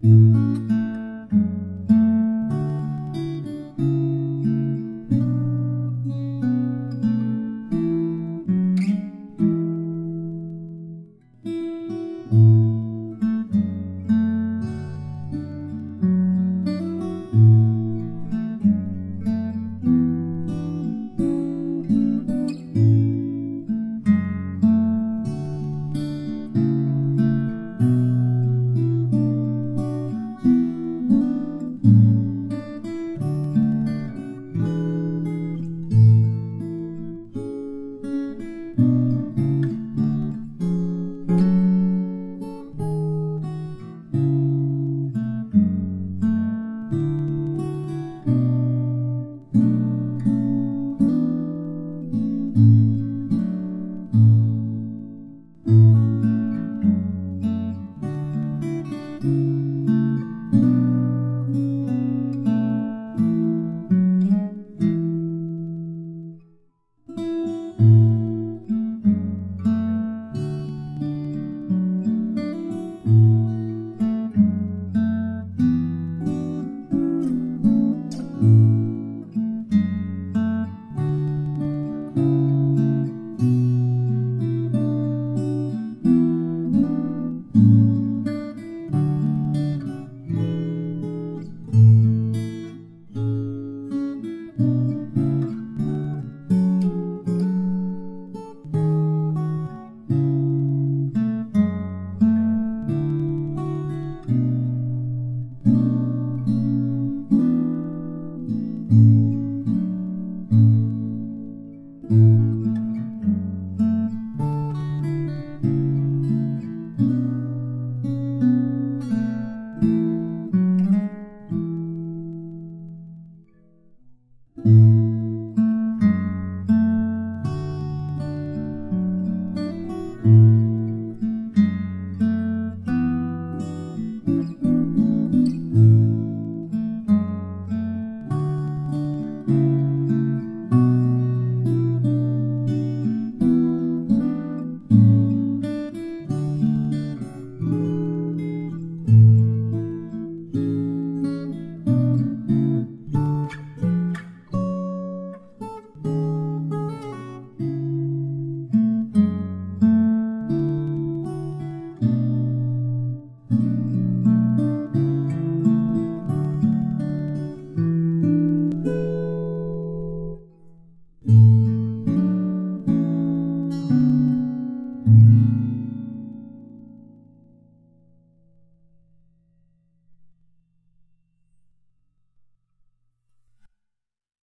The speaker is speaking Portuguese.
Música